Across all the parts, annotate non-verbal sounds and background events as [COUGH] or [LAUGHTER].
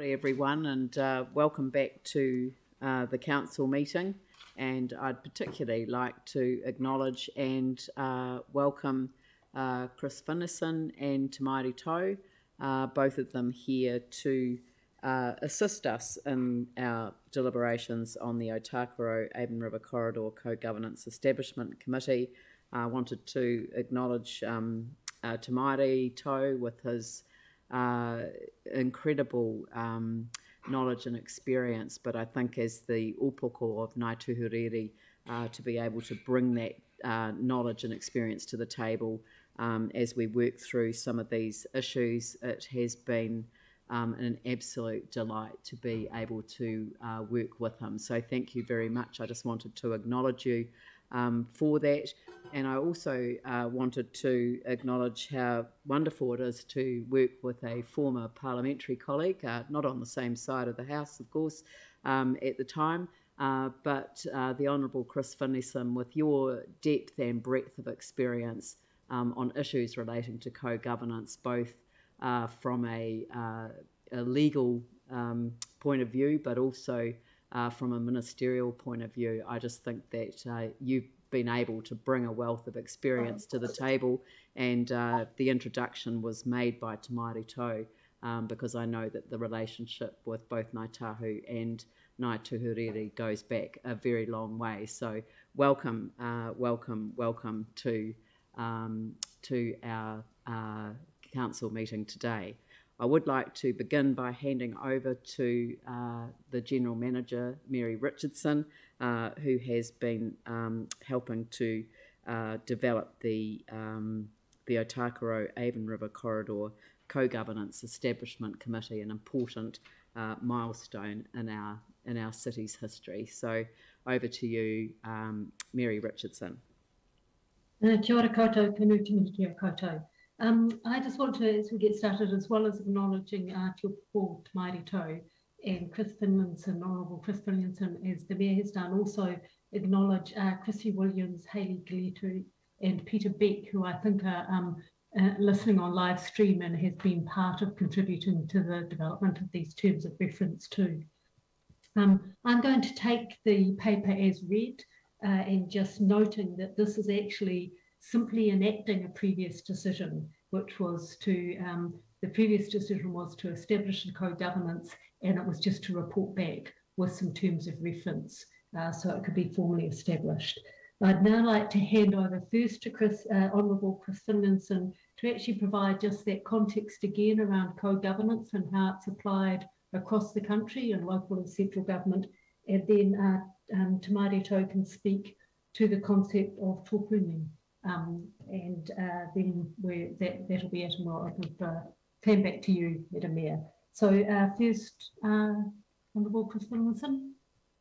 everyone, and uh, welcome back to uh, the council meeting. And I'd particularly like to acknowledge and uh, welcome uh, Chris Finlayson and Te Maire Tau, uh, both of them here to uh, assist us in our deliberations on the Otakaro Avon River Corridor Co-Governance Establishment Committee. I wanted to acknowledge um, Te Maire Tau with his uh, incredible um, knowledge and experience, but I think as the upoko of Ngāi uh, to be able to bring that uh, knowledge and experience to the table um, as we work through some of these issues, it has been um, an absolute delight to be able to uh, work with him. So thank you very much. I just wanted to acknowledge you um, for that. And I also uh, wanted to acknowledge how wonderful it is to work with a former parliamentary colleague, uh, not on the same side of the House, of course, um, at the time, uh, but uh, the Honourable Chris Finlayson, with your depth and breadth of experience um, on issues relating to co governance, both uh, from a, uh, a legal um, point of view, but also from a ministerial point of view. I just think that you've been able to bring a wealth of experience to the table, and uh, the introduction was made by Te Maire Tau. Um, because I know that the relationship with both Ngāi Tahu and Ngāi goes back a very long way. So welcome, uh, welcome, welcome to um, to our uh, council meeting today. I would like to begin by handing over to uh, the General Manager, Mary Richardson, uh, who has been um, helping to uh, develop the, um, the Otakaro Avon River Corridor Co-Governance Establishment Committee, an important uh, milestone in our, in our city's history. So over to you, um, Mary Richardson. Uh. Um, I just want to, as we get started, as well as acknowledging uh, Te Paul Te Maire Tau and Chris Finlayson, Honourable Chris Finlayson, as the Mayor has done, also acknowledge uh, Chrissy Williams, Hayley Gilletu, and Peter Beck, who I think are um, uh, listening on live stream and has been part of contributing to the development of these terms of reference too. Um, I'm going to take the paper as read uh, and just noting that this is actually simply enacting a previous decision, which was to, um, the previous decision was to establish a co-governance and it was just to report back with some terms of reference uh, so it could be formally established. I'd now like to hand over first to Chris, uh, Honourable Chris Finlayson to actually provide just that context again around co-governance and how it's applied across the country and local and central government. And then uh, um, Tau can speak to the concept of tōpuni. Um, and uh, then that, that'll be it and we'll open for, turn back to you, Madam Mayor. So uh, first, uh, Honourable Chris Finlayson.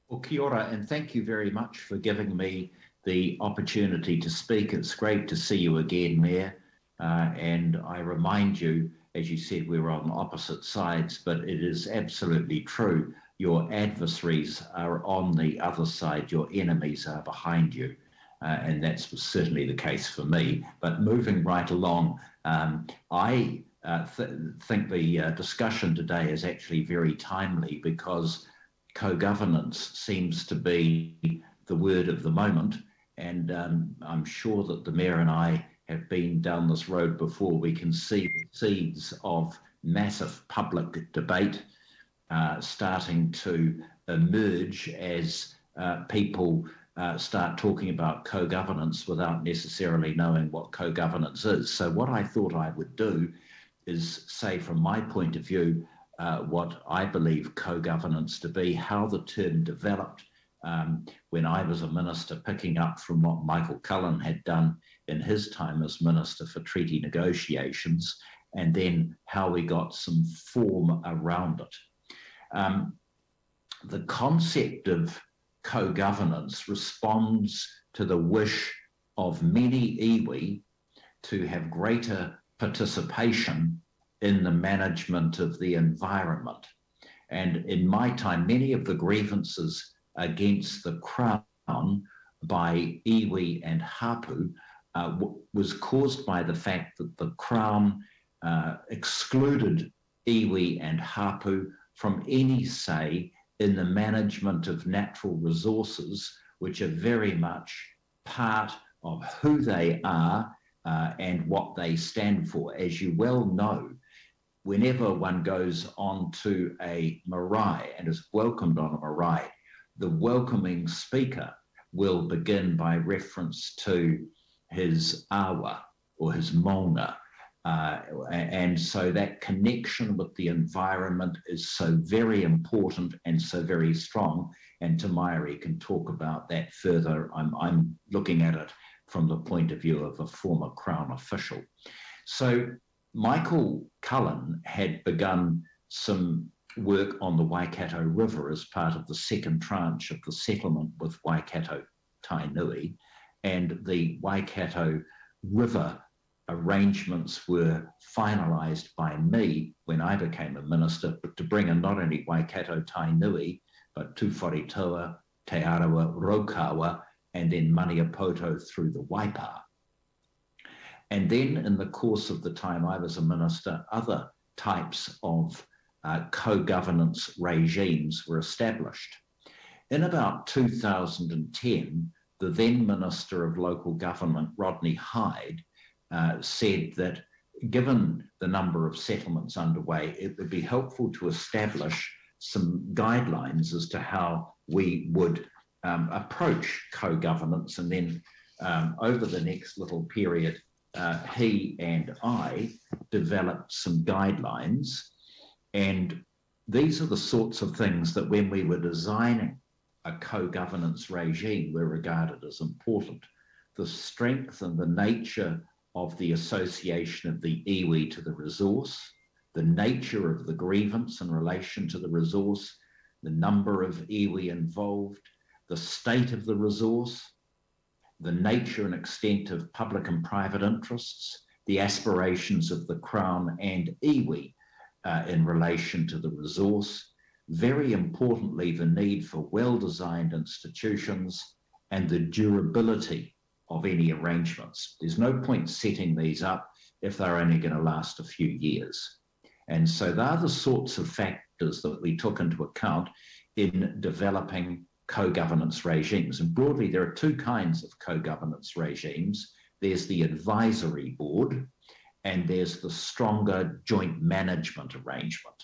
Well, kia ora, and thank you very much for giving me the opportunity to speak. It's great to see you again, Mayor. Uh, and I remind you, as you said, we're on opposite sides, but it is absolutely true. Your adversaries are on the other side, your enemies are behind you uh, and that's certainly the case for me. But moving right along, um, I uh, th- think the uh, discussion today is actually very timely because co governance seems to be the word of the moment. And um, I'm sure that the Mayor and I have been down this road before. We can see the seeds of massive public debate uh, starting to emerge as uh, people uh, start talking about co-governance without necessarily knowing what co-governance is. So what I thought I would do is say from my point of view uh, what I believe co-governance to be, how the term developed um, when I was a minister, picking up from what Michael Cullen had done in his time as Minister for Treaty Negotiations, and then how we got some form around it. Um, the concept of co governance responds to the wish of many iwi to have greater participation in the management of the environment. And in my time, many of the grievances against the Crown by iwi and hapu uh, w- was caused by the fact that the Crown uh, excluded iwi and hapu from any say in the management of natural resources, which are very much part of who they are uh, and what they stand for. As you well know, whenever one goes on to a marae and is welcomed on a marae, the welcoming speaker will begin by reference to his awa or his maunga. Uh, and so that connection with the environment is so very important and so very strong. And Te Maire can talk about that further. I'm, I'm looking at it from the point of view of a former Crown official. So Michael Cullen had begun some work on the Waikato River as part of the second tranche of the settlement with Waikato Tainui, and the Waikato River arrangements were finalised by me when I became a minister to bring in not only Waikato Tainui, but Tūwharetoa, Te Arawa, Raukawa, and then Maniapoto through the Waipa. And then in the course of the time I was a minister, other types of uh, co-governance regimes were established. In about 2010, the then Minister of Local Government, Rodney Hide, uh, said that given the number of settlements underway, it would be helpful to establish some guidelines as to how we would um, approach co-governance and then um, over the next little period, uh, he and I developed some guidelines and these are the sorts of things that when we were designing a co-governance regime were regarded as important. The strength and the nature of the association of the iwi to the resource, the nature of the grievance in relation to the resource, the number of iwi involved, the state of the resource, the nature and extent of public and private interests, the aspirations of the Crown and iwi uh, in relation to the resource. Very importantly, the need for well-designed institutions and the durability of any arrangements. There's no point setting these up if they're only going to last a few years. And so they're the sorts of factors that we took into account in developing co-governance regimes. And broadly, there are two kinds of co-governance regimes. There's the advisory board, and there's the stronger joint management arrangement.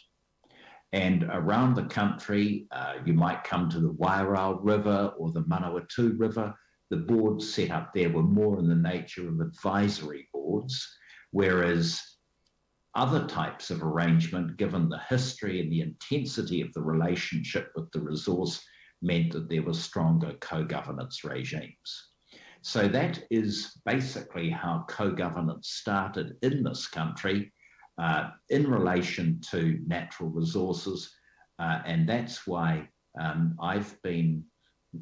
And around the country, uh, you might come to the Wairau River or the Manawatu River. The boards set up there were more in the nature of advisory boards, whereas other types of arrangement, given the history and the intensity of the relationship with the resource, meant that there were stronger co-governance regimes. So that is basically how co-governance started in this country uh, in relation to natural resources. Uh, and that's why um, I've been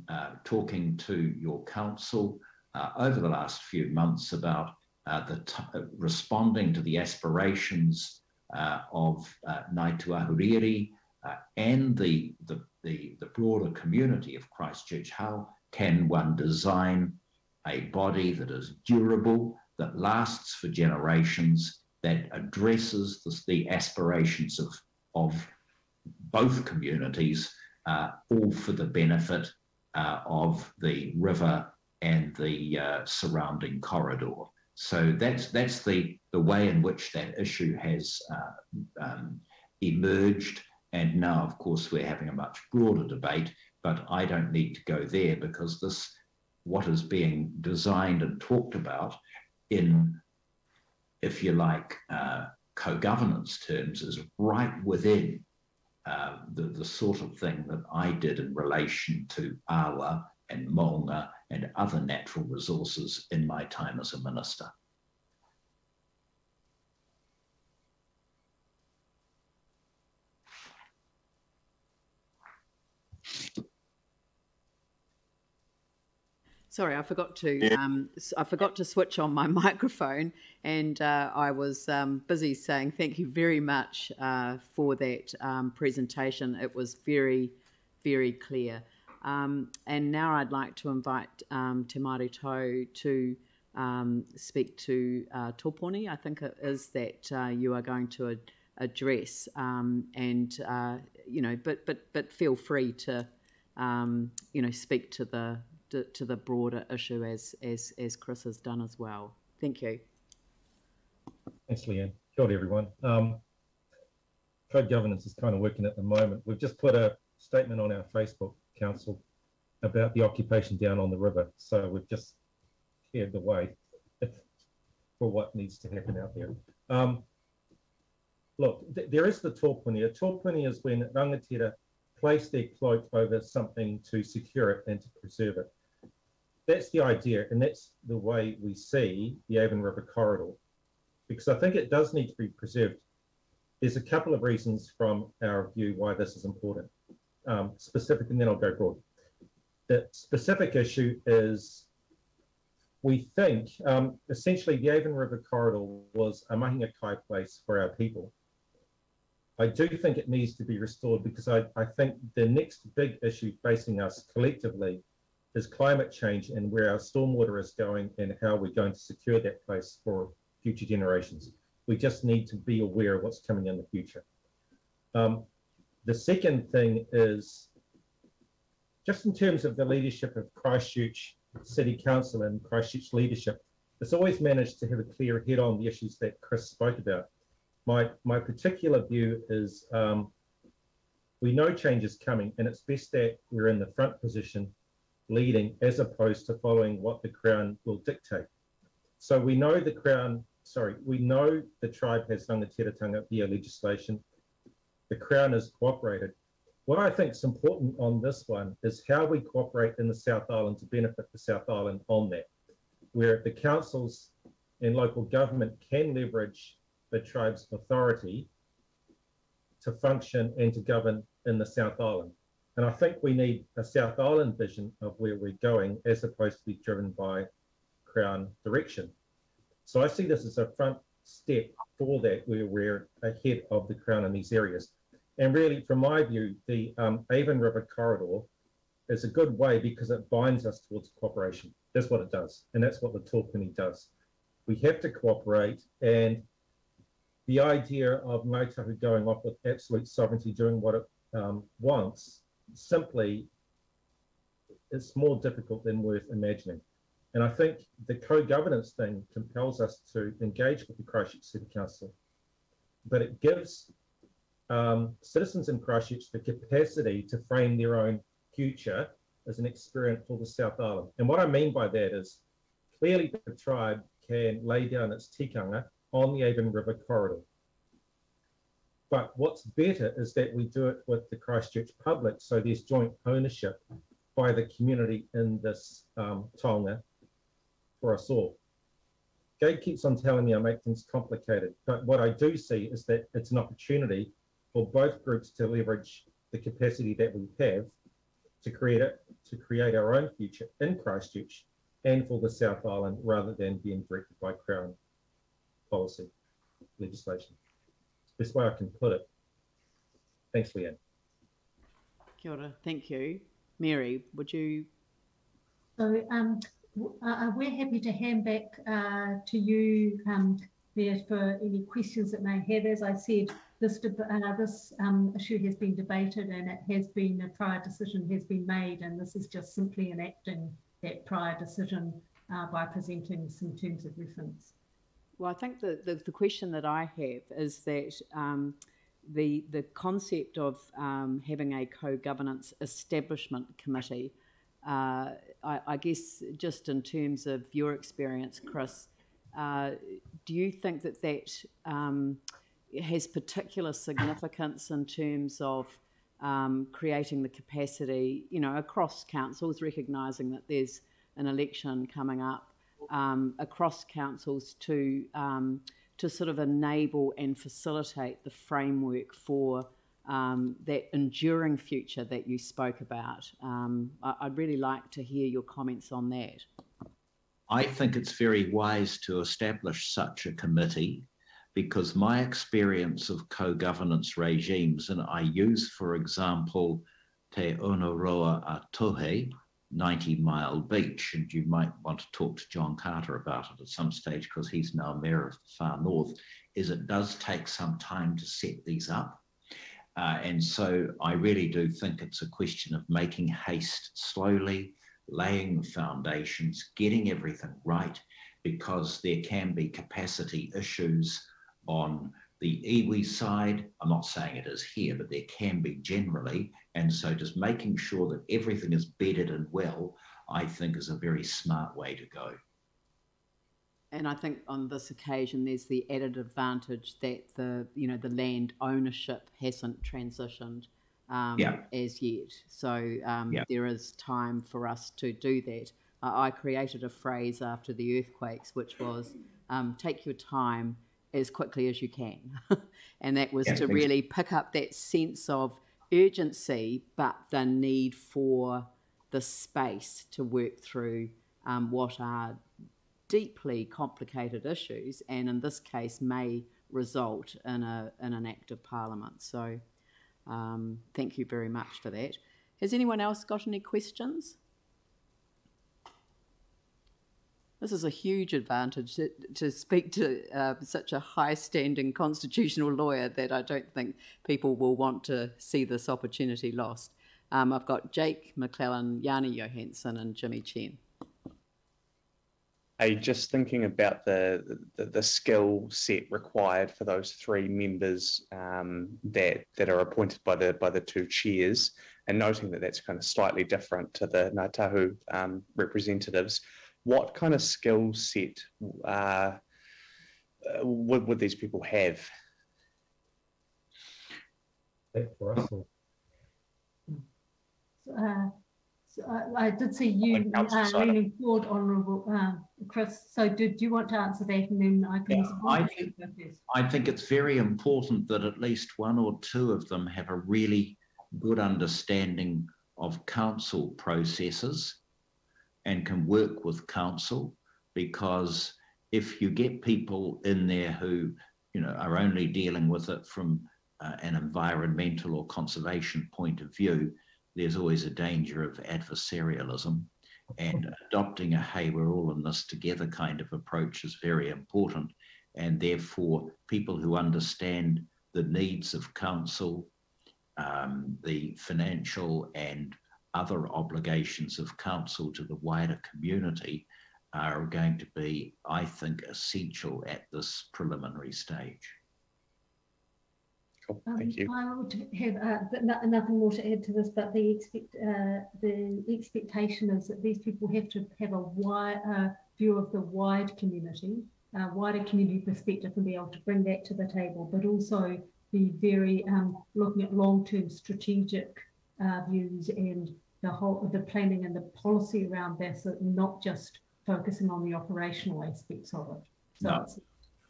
uh, talking to your council uh, over the last few months about uh, the responding to the aspirations uh, of uh, Ngāi and the, the, the, the broader community of Christchurch. How can one design a body that is durable, that lasts for generations, that addresses the, the aspirations of, of both communities, uh, all for the benefit uh, of the river and the uh, surrounding corridor. So that's that's the the way in which that issue has uh, um, emerged, and now, of course, we're having a much broader debate. But I don't need to go there because this what is being designed and talked about in, if you like, uh, co-governance terms is right within uh, the, the sort of thing that I did in relation to awa and maunga and other natural resources in my time as a minister. Sorry, I forgot to. Yeah. Um, I forgot to switch on my [LAUGHS] microphone, and uh, I was um, busy saying thank you very much uh, for that um, presentation. It was very, very clear. Um, and now I'd like to invite um, Te Maire Tau to um, speak to uh, Tōpuni. I think it is that uh, you are going to ad address. Um, and uh, you know, but but but feel free to um, you know speak to the to, to, the broader issue as as as Chris has done as well. Thank you. Thanks, Lianne. Kia ora, everyone. Um, code governance is kind of working at the moment. We've just put a statement on our Facebook council about the occupation down on the river. So we've just cleared the way [LAUGHS] for what needs to happen out there. Um, look, th there is the tōpuni. A tōpuni is when rangatira place their cloak over something to secure it and to preserve it. That's the idea, and that's the way we see the Avon River corridor, because I think it does need to be preserved. There's a couple of reasons from our view why this is important. Um, specific, and then I'll go broad. The specific issue is we think um, essentially the Avon River corridor was a mahinga kai place for our people. I do think it needs to be restored because I, I think the next big issue facing us collectively is climate change and where our stormwater is going and how we're going to secure that place for future generations. We just need to be aware of what's coming in the future. Um, the second thing is just in terms of the leadership of Christchurch City Council and Christchurch leadership, it's always managed to have a clear head on the issues that Chris spoke about my my particular view is um, we know change is coming, and it's best that we're in the front position, leading, as opposed to following what the Crown will dictate. So we know the Crown. Sorry, we know the tribe has done the rangatiratanga via legislation. The Crown has cooperated. What I think is important on this one is how we cooperate in the South Island to benefit the South Island on that, where the councils and local government can leverage the tribe's authority to function and to govern in the South Island. And I think we need a South Island vision of where we're going as opposed to be driven by Crown direction. So I see this as a front step for that where we're ahead of the Crown in these areas. And really, from my view, the um, Avon River corridor is a good way because it binds us towards cooperation. That's what it does. And that's what the tōpuni does. We have to cooperate and the idea of Ngāi going off with absolute sovereignty, doing what it um, wants, simply it's more difficult than worth imagining. And I think the co-governance thing compels us to engage with the Christchurch City Council, but it gives um, citizens in Christchurch the capacity to frame their own future as an experience for the South Island. And what I mean by that is clearly the tribe can lay down its tikanga on the Avon River corridor. But what's better is that we do it with the Christchurch public, so there's joint ownership by the community in this um, taonga for us all. Gabe keeps on telling me I make things complicated, but what I do see is that it's an opportunity for both groups to leverage the capacity that we have to create it, to create our own future in Christchurch and for the South Island rather than being directed by Crown policy legislation. Best way I can put it. Thanks, Lianne. Kia ora. Thank you. Mary, would you? So um, uh, uh, we're happy to hand back uh, to you um, there for any questions that may have. As I said, this uh, this um, issue has been debated and it has been a prior decision has been made, and this is just simply enacting that prior decision uh, by presenting some terms of reference. Well, I think the, the, the question that I have is that um, the, the concept of um, having a co governance establishment committee, uh, I, I, guess, just in terms of your experience, Chris, uh, do you think that that um, has particular significance in terms of um, creating the capacity, you know, across councils, recognising that there's an election coming up? Um, across councils to um, to sort of enable and facilitate the framework for um, that enduring future that you spoke about. Um, I, would really like to hear your comments on that. I think it's very wise to establish such a committee because my experience of co-governance regimes, and I use, for example, Te Oneroa a Tōhē, 90 Mile Beach, and you might want to talk to John Carter about it at some stage because he's now mayor of the far north, is it does take some time to set these up. Uh, and so I really do think it's a question of making haste slowly, laying the foundations, getting everything right, because there can be capacity issues on the iwi side. I'm not saying it is here, but there can be generally. And so just making sure that everything is bedded and well, I think is a very smart way to go. And I think on this occasion, there's the added advantage that the you know the land ownership hasn't transitioned um, Yeah. as yet. So um, Yeah. there is time for us to do that. Uh, I created a phrase after the earthquakes, which was um, "take your time as quickly as you can," [LAUGHS] and that was Yeah, to really pick up that sense of urgency, but the need for the space to work through um, what are deeply complicated issues, and in this case, may result in a in an act of parliament. So, um, thank you very much for that. Has anyone else got any questions? This is a huge advantage to, to speak to uh, such a high standing constitutional lawyer that I don't think people will want to see this opportunity lost. Um, I've got Jake McLellan, Yani Johanson, and Jimmy Chen. Hey, just thinking about the, the, the skill set required for those three members um, that that are appointed by the by the two chairs, and noting that that's kind of slightly different to the Ngāi Tahu um, representatives. What kind of skill set uh, uh, would would these people have? That for us, or Uh, so I, I did see you uh, leaning forward, Honourable um, Chris. So did you want to answer that, and then I can. Yeah, I think- I think it's very important that at least one or two of them have a really good understanding of council processes and can work with council because if you get people in there who you know are only dealing with it from uh, an environmental or conservation point of view there's always a danger of adversarialism. And adopting a hey we're all in this together kind of approach is very important. And therefore people who understand the needs of council, um, the financial and other obligations of council to the wider community are going to be, I think, essential at this preliminary stage. Cool, Um, thank you. I would have uh, no, nothing more to add to this, but the expect uh, the expectation is that these people have to have a wide uh, view of the wide community, uh, wider community perspective, and be able to bring that to the table, but also be very um, looking at long-term strategic uh, views and the whole the planning and the policy around this, and not just focusing on the operational aspects of it. So No. it's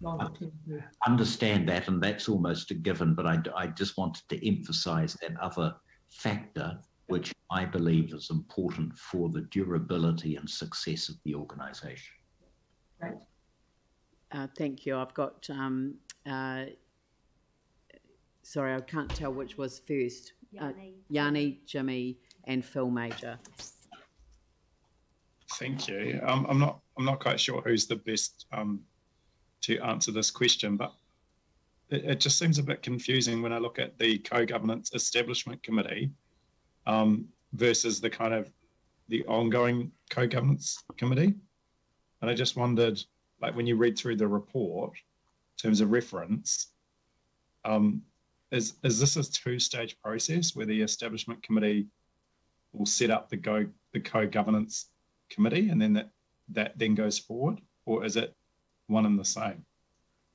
longer-term view. Understand that, and that's almost a given, but I, I just wanted to emphasize that other factor, which I believe is important for the durability and success of the organization. Right. Uh, thank you. I've got, um, uh, sorry, I can't tell which was first. Uh, Yani, Jimmy, and Phil Mauger. Thank you. Um, I'm not. I'm not quite sure who's the best um, to answer this question, but it, it just seems a bit confusing when I look at the co-governance establishment committee um, versus the kind of the ongoing co-governance committee. And I just wondered, like, when you read through the report, in terms of reference, um, is is this a two-stage process where the establishment committee will set up the go the co-governance committee and then that that then goes forward or is it one and the same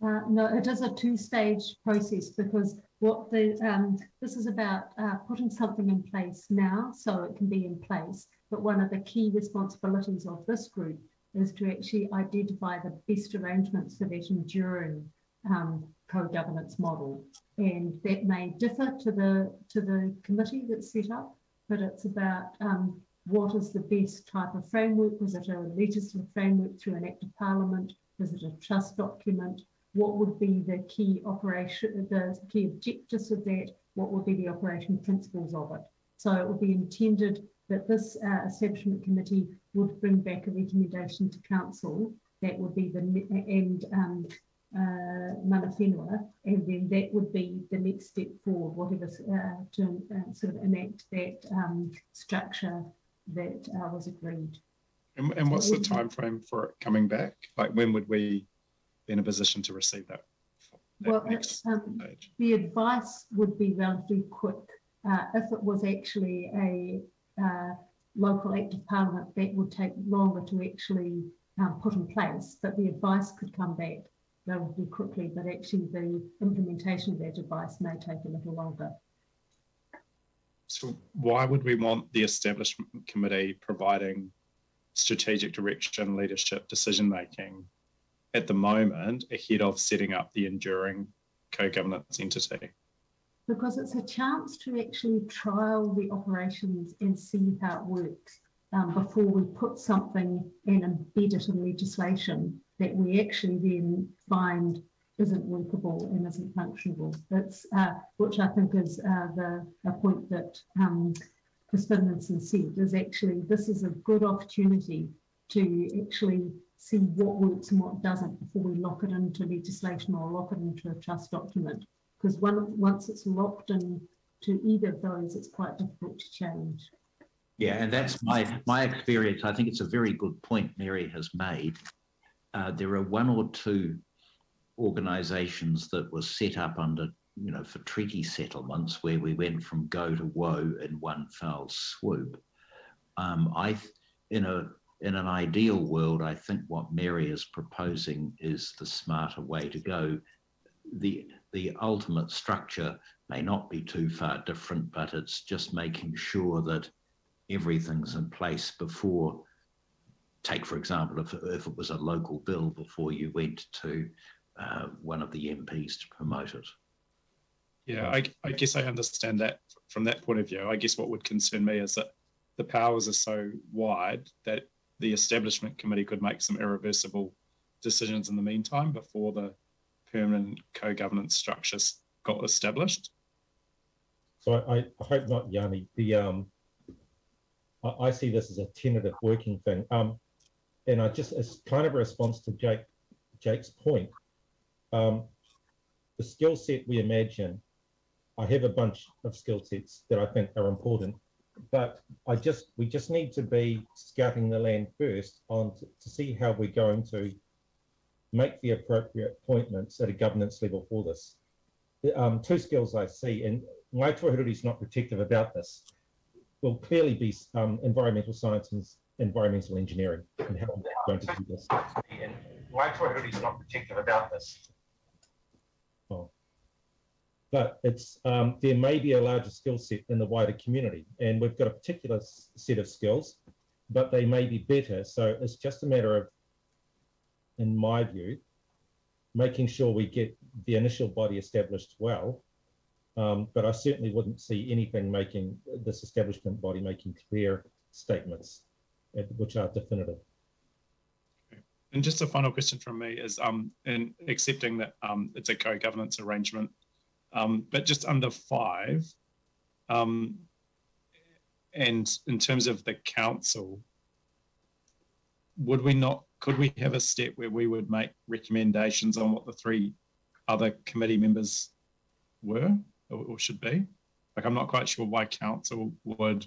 Uh, no, it is a two-stage process because what the um, this is about uh, putting something in place now so it can be in place. But one of the key responsibilities of this group is to actually identify the best arrangements for that enduring um, co-governance model, and that may differ to the to the committee that's set up. But it's about um, what is the best type of framework? Was it a legislative framework through an act of parliament? Was it a trust document? what would be the key operation, the key objectives of that, what would be the operation principles of it. So it would be intended that this uh, establishment committee would bring back a recommendation to council that would be the and um, uh, mana whenua, and then that would be the next step forward, whatever uh, to uh, sort of enact that um, structure that uh, was agreed. And, and what's the time frame for it coming back? Like when would we be in a position to receive that? that Well, next um, the advice would be relatively quick. Uh, if it was actually a uh, local act of parliament, that would take longer to actually um, put in place, but the advice could come back relatively quickly, but actually the implementation of that advice may take a little longer. So why would we want the establishment committee providing strategic direction, leadership, decision making at the moment ahead of setting up the enduring co-governance entity? Because it's a chance to actually trial the operations and see how it works um, before we put something and embed it in legislation that we actually then find isn't workable and isn't functionable. That's uh, which I think is uh, the a point that um, Chris Finlayson said is actually this is a good opportunity to actually see what works and what doesn't before we lock it into legislation or lock it into a trust document. Because once it's locked in to either of those, it's quite difficult to change. Yeah, and that's my my experience. I think it's a very good point Mary has made. Uh, there are one or two organisations that were set up under, you know, for treaty settlements where we went from go to woe in one fell swoop. Um, I, in a in an ideal world, I think what Mary is proposing is the smarter way to go. The the ultimate structure may not be too far different, but it's just making sure that everything's in place before take for example if, if it was a local bill before you went to uh, one of the MPs to promote it. Yeah, I, I guess I understand that from that point of view. I guess what would concern me is that the powers are so wide that the establishment committee could make some irreversible decisions in the meantime before the permanent co-governance structures got established. So I, I hope not, Yani. The um, I, I see this as a tentative working thing. Um, and I just as kind of a response to Jake Jake's point. Um, the skill set we imagine, I have a bunch of skill sets that I think are important, but I just we just need to be scouting the land first on to, to see how we're going to make the appropriate appointments at a governance level for this. Um, two skills I see, and Ngāi Tūāhuriri is not protective about this, will clearly be um, environmental science environmental engineering and how we're going to do this. And Ngāi Tūāhuriri is not protective about this. Oh. But it's um, there may be a larger skill set in the wider community, and we've got a particular set of skills, but they may be better. So it's just a matter of, in my view, making sure we get the initial body established well. Um, but I certainly wouldn't see anything making this establishment body making clear statements which are definitive. And just a final question from me is um, in accepting that um, it's a co-governance arrangement, um, but just under five, um, and in terms of the council, would we not, could we have a step where we would make recommendations on what the three other committee members were or, or should be? Like, I'm not quite sure why council would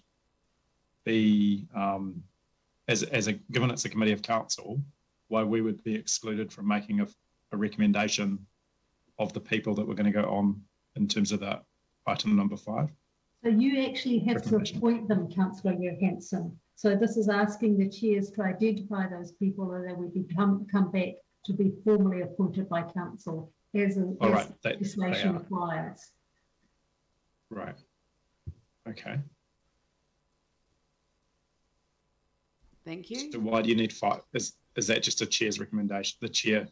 be, um, as, as a, given it's a committee of council, why we would be excluded from making a, a recommendation of the people that we're going to go on in terms of that item number five. So you actually have to appoint them, Councillor Johanson. So this is asking the chairs to identify those people and they would become come back to be formally appointed by council as, a, All as right, legislation requires. Right. Okay. Thank you. So why do you need five? Is is that just a chair's recommendation? The chair.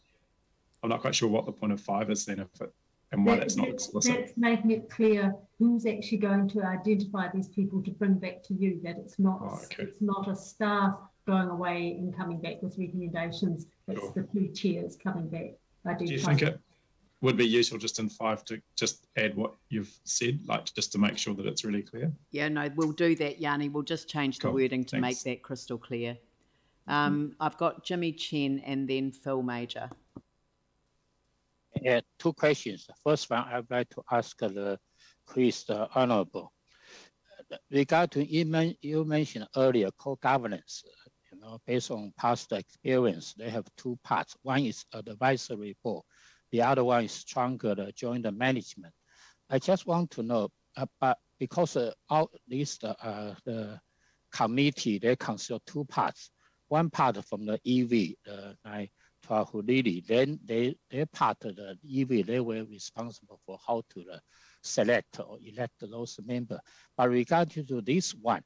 I'm not quite sure what the point of five is then, if it and why That- that's not explicit. That's making it clear who's actually going to identify these people to bring back to you, that it's not, Oh, okay. it's not a staff going away and coming back with recommendations. It's Sure. the two chairs coming back. Do you think it? Would be useful just in five to just add what you've said, like just to make sure that it's really clear. Yeah, no, we'll do that, Yani. We'll just change the wording to thanks. make that crystal clear. Um, I've got Jimmy Chen and then Phil Mauger. Yeah, two questions. The First one, I'd like to ask the Chris the Honorable. Regarding you, men- you mentioned earlier co-governance, you know, based on past experience, they have two parts. One is advisory board, the other one is stronger the joint management. I just want to know, about because uh, all these uh, the committee they consider two parts. One part from the EV, uh, like then they, they part of the EV, they were responsible for how to uh, select or elect those members. But regarding to this one,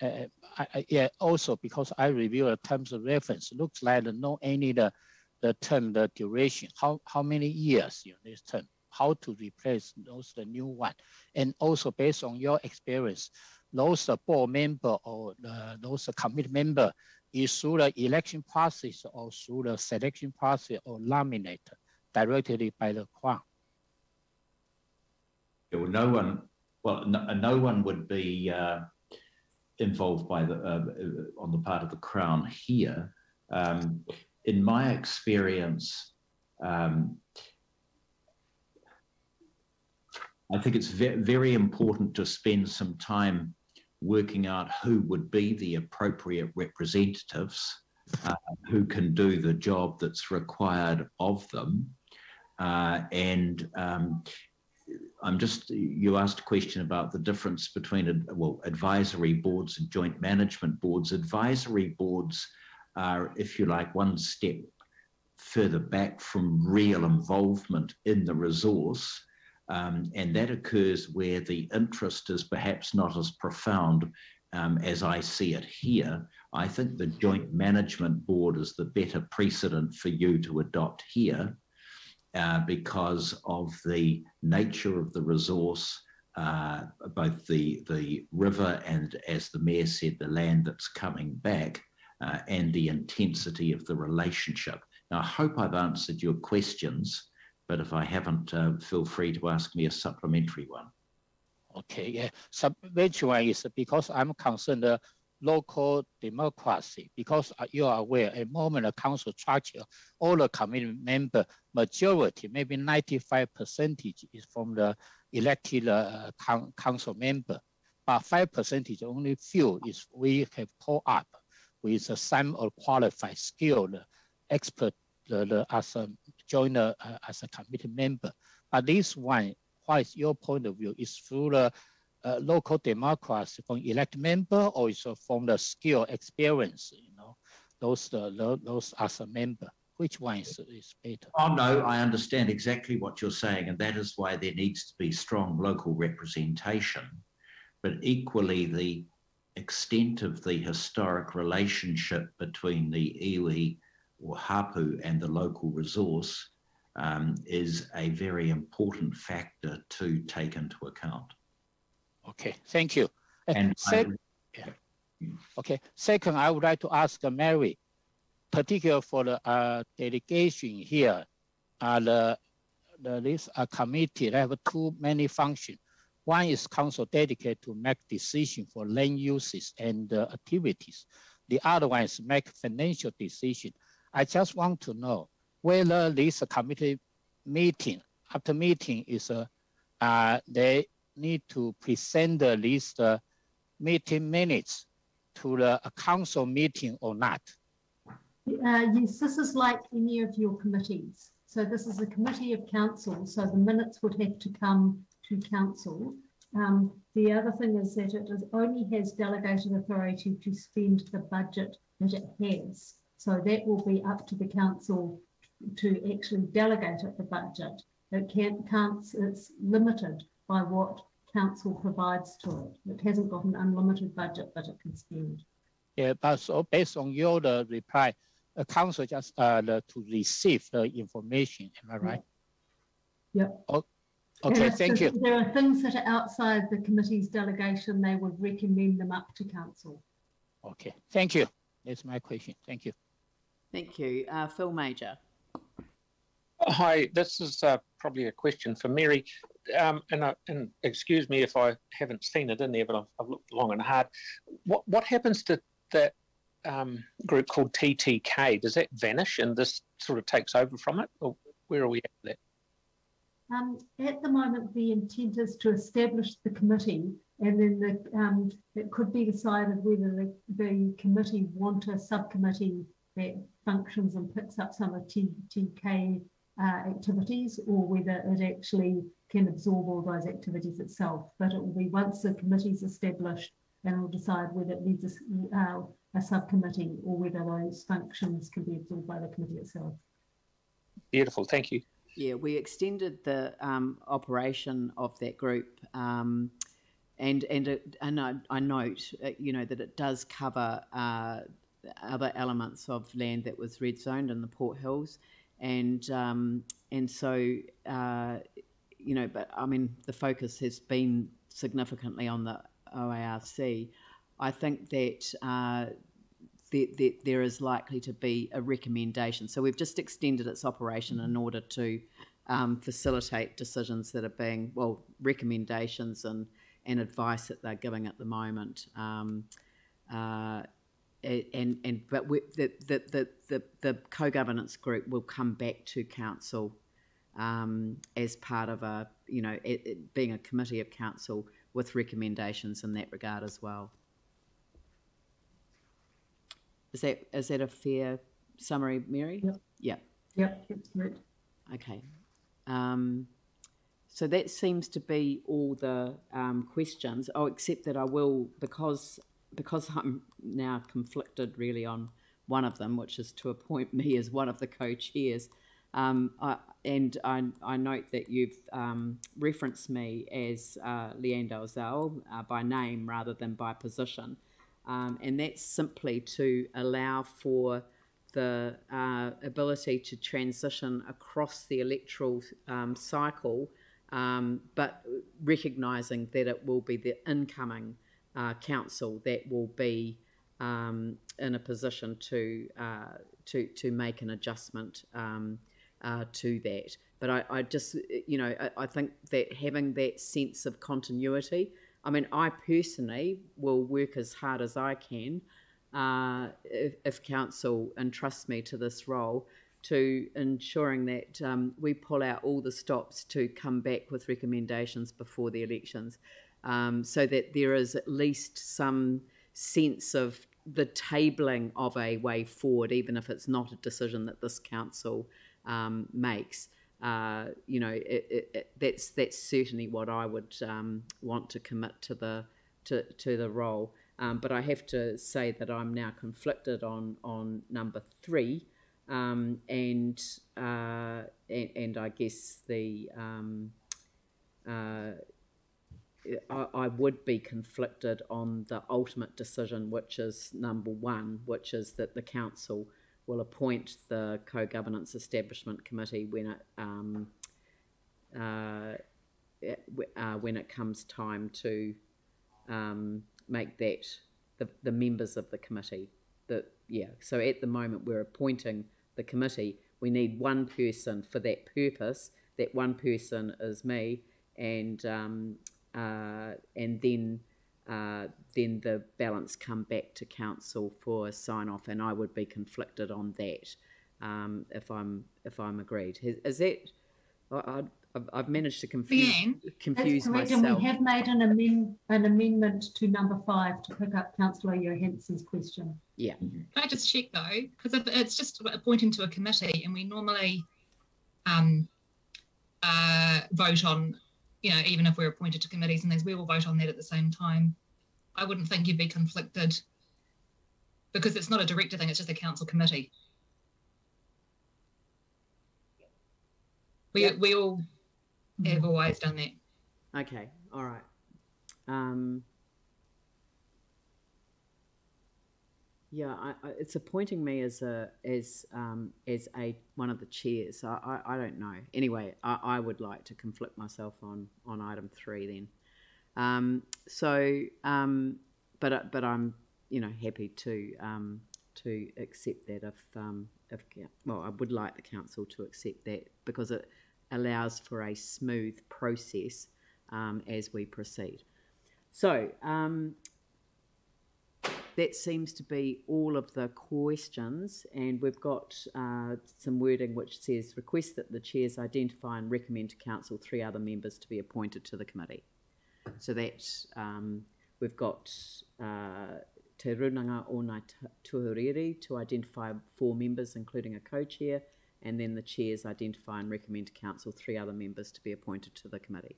uh, I, I, yeah, also because I review the terms of reference, looks like no any the, the term, the duration, how, how many years in this term, how to replace those the new one. And also based on your experience, those uh, board member or uh, those committee member is through the election process or through the selection process or nominated directly by the crown. Yeah, well, no one, well, no, no one would be uh, involved by the uh, on the part of the crown here. Um, in my experience, um, I think it's ve- very important to spend some time working out who would be the appropriate representatives, uh, who can do the job that's required of them, uh, and um, I'm just, you asked a question about the difference between, well, advisory boards and joint management boards. Advisory boards are, if you like, one step further back from real involvement in the resource. Um, and that occurs where the interest is perhaps not as profound um, as I see it here. I think the joint management board is the better precedent for you to adopt here uh, because of the nature of the resource, uh, both the, the river and, as the mayor said, the land that's coming back, uh, and the intensity of the relationship. Now, I hope I've answered your questions, but if I haven't, uh, feel free to ask me a supplementary one. Okay, yeah. Supplementary one is because I'm concerned the local democracy because uh, you are aware at moment the council structure, all the committee member majority, maybe 95 percentage is from the elected uh, council member, but five percentage only few is we have pulled up with uh, some or qualified skilled expert the, the, as a joiner uh, as a committee member. But this one, what is your point of view? Is through the uh, local democracy from elect member or is from the skill experience, you know, those, the, tho- those as a member? Which one is, is better? Oh, no, I understand exactly what you're saying, and that is why there needs to be strong local representation. But equally, the extent of the historic relationship between the iwi or hapu and the local resource um, is a very important factor to take into account. Okay, thank you. And And I Okay, second, I would like to ask Mary, particular for the uh, delegation here, uh, the, the, this uh, committee, they have too many functions. One is council dedicated to make decision for land uses and uh, activities. The other one is make financial decision. I just want to know whether this committee meeting, after meeting is, uh, uh, they need to present the list uh, meeting minutes to the uh, council meeting or not? Uh, yes, this is like any of your committees. So this is a committee of council, so the minutes would have to come to council. Um, the other thing is that it is, only has delegated authority to spend the budget that it has. So that will be up to the council to actually delegate it the budget. It can't, can't, it's limited by what council provides to it. It hasn't got an unlimited budget that it can spend. Yeah, but so based on your the reply, the council just uh, to receive the information, am I right? Yep. And Okay, [LAUGHS] if thank there- you. There are things that are outside the committee's delegation, they would recommend them up to council. Okay, thank you. That's my question. Thank you. Thank you. Uh, Phil Mauger. Hi, this is uh, probably a question for Mary. Um, and, I, and excuse me if I haven't seen it in there, but I've, I've looked long and hard. What what happens to that um, group called TTK? Does that vanish and this sort of takes over from it, or where are we at with that? Um, at the moment, the intent is to establish the committee, and then the, um, it could be decided whether the, the committee want a subcommittee that functions and picks up some of TTK uh, activities, or whether it actually can absorb all those activities itself. But it will be once the committee is established, then we'll decide whether it needs a, uh, a subcommittee or whether those functions can be absorbed by the committee itself. Beautiful, thank you. Yeah, we extended the um, operation of that group, um, and and and I, I note, uh, you know, that it does cover uh, other elements of land that was red zoned in the Port Hills, and um, and so uh, you know, but I mean, the focus has been significantly on the OARC. I think that uh, there, is likely to be a recommendation. So we've just extended its operation in order to um, facilitate decisions that are being, well, recommendations and, and advice that they're giving at the moment. Um, uh, and and but we, the, the, the, the, the co-governance group will come back to council um, as part of a you know it, it being a committee of council with recommendations in that regard as well. Is that is that a fair summary, Mary? Yep. Yeah. Yep, that's right. Okay. Um, so that seems to be all the um, questions. Oh, except that I will because because I'm now conflicted really on one of them, which is to appoint me as one of the co-chairs. Um, I, and I, I, note that you've um, referenced me as uh, Lianne Dalziel uh, by name rather than by position. Um, and that's simply to allow for the uh, ability to transition across the electoral um, cycle, um, but recognising that it will be the incoming uh, council that will be um, in a position to uh, to to make an adjustment um, uh, to that. But I, I, just, you know, I, I think that having that sense of continuity I mean, I personally will work as hard as I can uh, if, if, council entrusts me to this role to ensuring that um, we pull out all the stops to come back with recommendations before the elections um, so that there is at least some sense of the tabling of a way forward, even if it's not a decision that this council um, makes uh, you know, it, it, it, that's that's certainly what I would um, want to commit to the to, to the role. Um, but I have to say that I'm now conflicted on on number three, um, and, uh, and, and I guess the um, uh, I, I, would be conflicted on the ultimate decision, which is number one, which is that the council will appoint the co-governance establishment committee when it um, uh, uh, when it comes time to um, make that the, the members of the committee that yeah. So at the moment we're appointing the committee. We need one person for that purpose. That one person is me and um, uh, and then uh, then the balance come back to council for a sign off, and I would be conflicted on that um, if I'm if I'm agreed. Is, is that I, have managed to confuse confuse myself. And we have made an amend an amendment to number five to pick up Councillor Johanson's question. Yeah. Can I just check though, because it's just appointing to a committee, and we normally um, uh, vote on you know, even if we're appointed to committees and things, we will vote on that at the same time. I wouldn't think you'd be conflicted because it's not a director thing, it's just a council committee. We, yep. we all have always done that. Okay, all right. Um, Yeah, I, I, it's appointing me as a as um, as a one of the chairs. I, I, I don't know. Anyway, I, would like to conflict myself on on item three then. Um, so, um, but uh, but I'm you know happy to um, to accept that if um, if well I would like the council to accept that because it allows for a smooth process um, as we proceed. So um, that seems to be all of the questions, and we've got uh, some wording which says request that the chairs identify and recommend to council three other members to be appointed to the committee. So that um, we've got uh, Te Runanga o Ngāi Tūāhuriri to identify four members, including a co-chair, and then the chairs identify and recommend to council three other members to be appointed to the committee.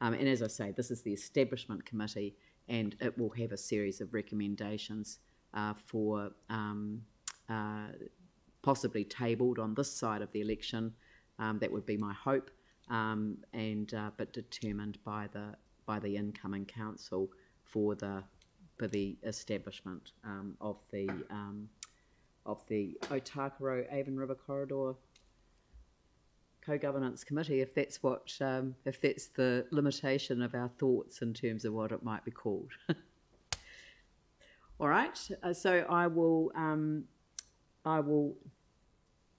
Um, and as I say, this is the establishment committee, and it will have a series of recommendations uh, for um, uh, possibly tabled on this side of the election. Um, that would be my hope, um, and uh, but determined by the by the incoming council for the for the establishment um, of the um, of the Otakaro Avon River Corridor co-governance committee, if that's what um, if that's the limitation of our thoughts in terms of what it might be called. [LAUGHS] All right, uh, so I will um, I will.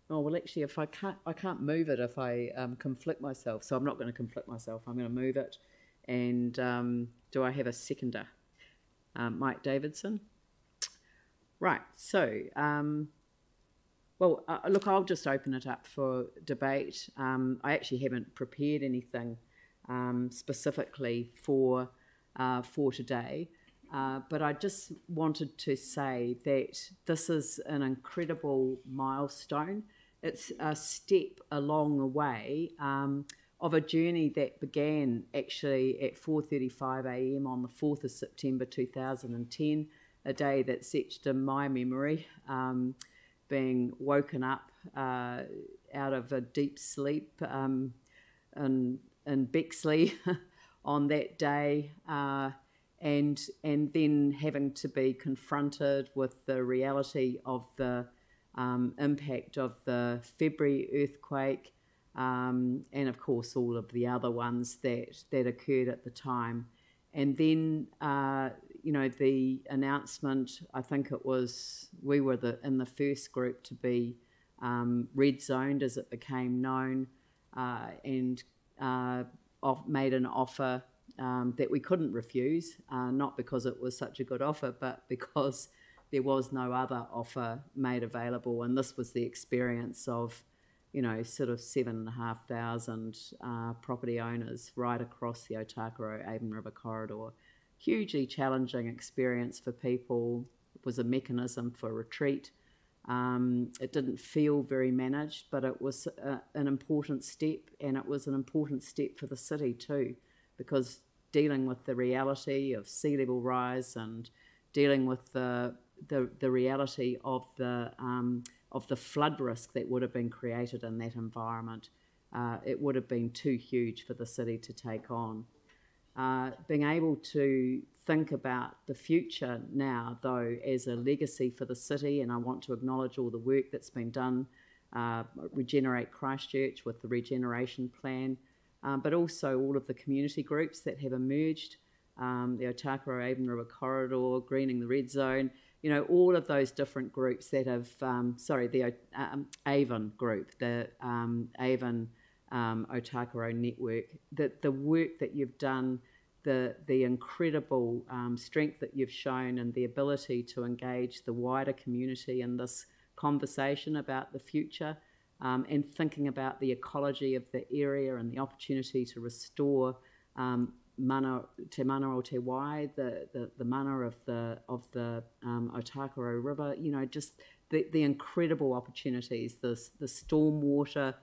Oh well, actually, if I can't, I can't move it if I um, conflict myself. So I'm not going to conflict myself. I'm going to move it. And um, do I have a seconder? Um, Mike Davidson. Right. So um, well, uh, look, I'll just open it up for debate. Um, I actually haven't prepared anything um, specifically for uh, for today, uh, but I just wanted to say that this is an incredible milestone. It's a step along the way um, of a journey that began actually at 4:35 a.m. on the 4th of September 2010, a day that's etched in my memory. Being woken up uh, out of a deep sleep um, in, in Bexley on that day, uh, and and then having to be confronted with the reality of the um, impact of the February earthquake, um, and of course all of the other ones that that occurred at the time, and then uh, you know, the announcement, I think it was, we were the in the first group to be um, red zoned as it became known uh, and uh, off, made an offer um, that we couldn't refuse, uh, not because it was such a good offer, but because there was no other offer made available. And this was the experience of, you know, sort of seven and a half thousand uh, property owners right across the Otakaro Avon River corridor hugely challenging experience for people. It was a mechanism for retreat. Um, it didn't feel very managed, but it was a, an important step, and it was an important step for the city too, because dealing with the reality of sea level rise and dealing with the the, the reality of the um, of the flood risk that would have been created in that environment, uh, it would have been too huge for the city to take on. Uh, being able to think about the future now, though, as a legacy for the city, and I want to acknowledge all the work that's been done, uh, Regenerate Christchurch with the regeneration plan, um, but also all of the community groups that have emerged, um, the Otakaro Avon River Corridor, Greening the Red Zone, you know, all of those different groups that have, um, sorry, the um, Avon group, the um, Avon um, Otakaro network, that the work that you've done, the, the incredible um, strength that you've shown, and the ability to engage the wider community in this conversation about the future um, and thinking about the ecology of the area and the opportunity to restore um, mana, te mana o te wai, the, the, the mana of the, of the um, Otakaro River, you know, just the, the incredible opportunities, the, the stormwater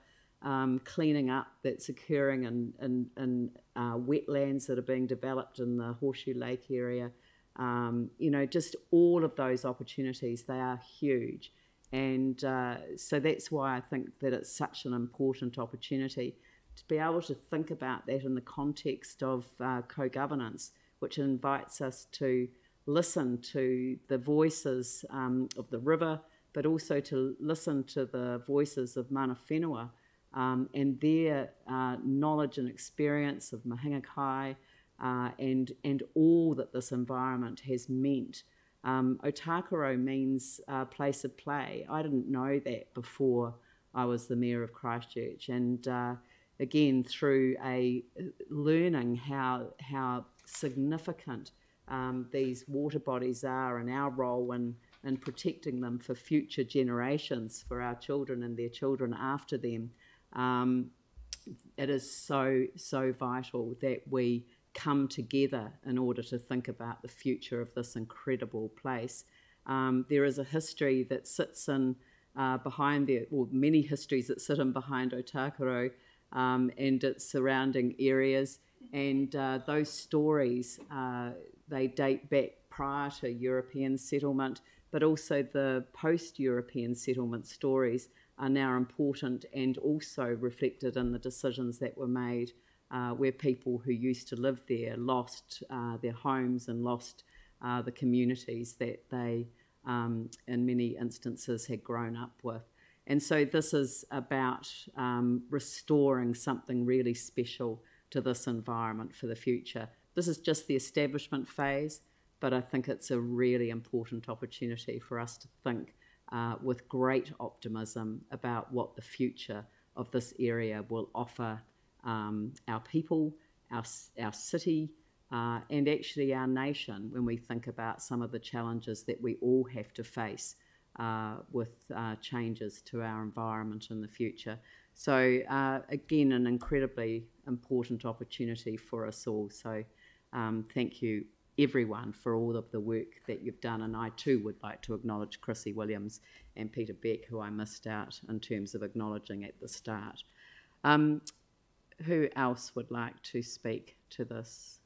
um, cleaning up that's occurring in, in, in uh, wetlands that are being developed in the Horseshoe Lake area. Um, you know, just all of those opportunities, they are huge. And uh, so that's why I think that it's such an important opportunity to be able to think about that in the context of uh, co governance, which invites us to listen to the voices um, of the river, but also to listen to the voices of mana whenua um, and their uh, knowledge and experience of Mahinga Kai uh, and, and all that this environment has meant. Um, Otakaro means uh, place of play. I didn't know that before I was the mayor of Christchurch. And, uh, again through a learning how how significant um, these water bodies are and our role in in protecting them for future generations, for our children and their children after them. Um, it is so so vital that we come together in order to think about the future of this incredible place. Um, there is a history that sits in uh, behind there, or many histories that sit in behind Otakaro um, and its surrounding areas. And uh, those stories, uh, they date back prior to European settlement, but also the post-European settlement stories are now important and also reflected in the decisions that were made uh, where people who used to live there lost uh, their homes and lost uh, the communities that they, um, in many instances, had grown up with. And so this is about um, restoring something really special to this environment for the future. This is just the establishment phase, but I think it's a really important opportunity for us to think uh, with great optimism about what the future of this area will offer um, our people, our, our city, uh, and actually our nation when we think about some of the challenges that we all have to face uh, with uh, changes to our environment in the future. So, uh, again, an incredibly important opportunity for us all. So, um, thank you everyone for all of the work that you've done. And I too would like to acknowledge Chrissy Williams and Peter Beck, who I missed out in terms of acknowledging at the start. Um, who else would like to speak to this?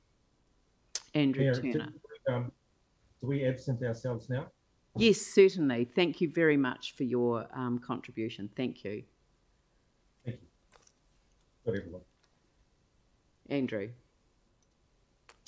Andrew Mayor, Turner. Do we, um, do we absent ourselves now? Yes, certainly. Thank you very much for your um, contribution. Thank you. Thank you. Got everyone. Andrew.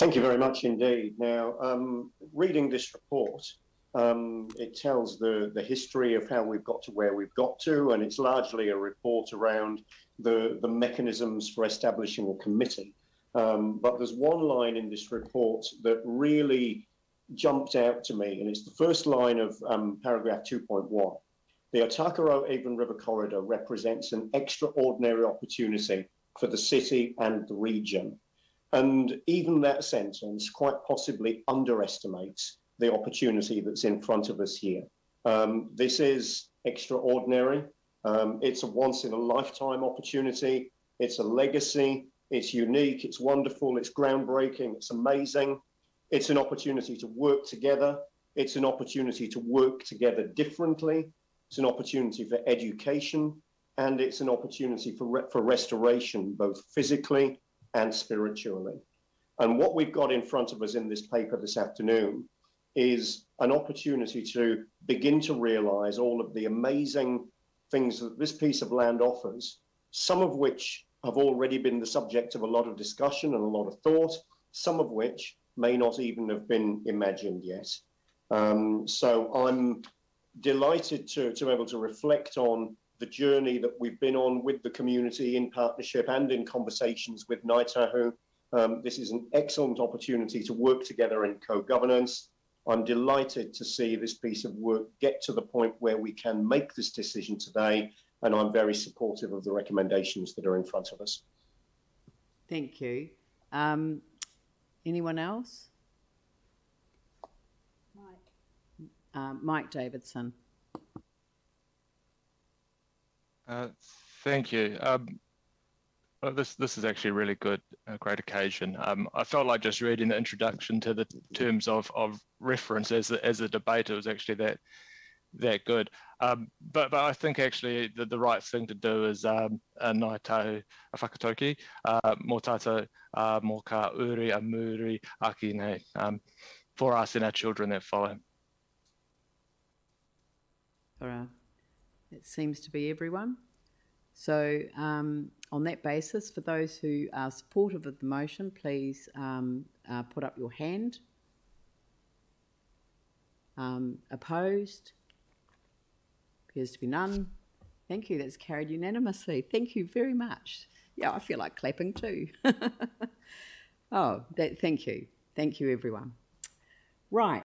Thank you very much indeed. Now, um, reading this report, um, it tells the, the history of how we've got to where we've got to, and it's largely a report around the, the mechanisms for establishing a committee. Um, but there's one line in this report that really jumped out to me, and it's the first line of um, paragraph 2.1. The Otakaro Avon River Corridor represents an extraordinary opportunity for the city and the region. And even that sentence quite possibly underestimates the opportunity that's in front of us here. Um, this is extraordinary. Um, it's a once in a lifetime opportunity. It's a legacy. It's unique. It's wonderful. It's groundbreaking. It's amazing. It's an opportunity to work together. It's an opportunity to work together differently. It's an opportunity for education. And it's an opportunity for, re- for restoration, both physically and spiritually. And what we've got in front of us in this paper this afternoon is an opportunity to begin to realize all of the amazing things that this piece of land offers, some of which have already been the subject of a lot of discussion and a lot of thought, some of which may not even have been imagined yet. Um, so I'm delighted to, to be able to reflect on the journey that we've been on with the community in partnership and in conversations with Ngāi Tahu. Um, this is an excellent opportunity to work together in co-governance I'm delighted to see this piece of work get to the point where we can make this decision today, and I'm very supportive of the recommendations that are in front of us. Thank you. Um, anyone else? Mike. Uh, Mike Davidson. Uh, thank you. Um, well, this this is actually a really good, uh, great occasion. Um, I felt like just reading the introduction to the terms of, of reference as a, as a debate. It was actually that that good. Um, but but I think actually the, the right thing to do is um, a ngāi tahu a whakataukī, uh, mō tātou uh, uri a muri aki nei, um, for us and our children that follow. All right. It seems to be everyone. So, um, on that basis, for those who are supportive of the motion, please um, uh, put up your hand. Um, opposed? Appears to be none. Thank you. That's carried unanimously. Thank you very much. Yeah, I feel like clapping too. [LAUGHS] oh, that, thank you. Thank you, everyone. Right.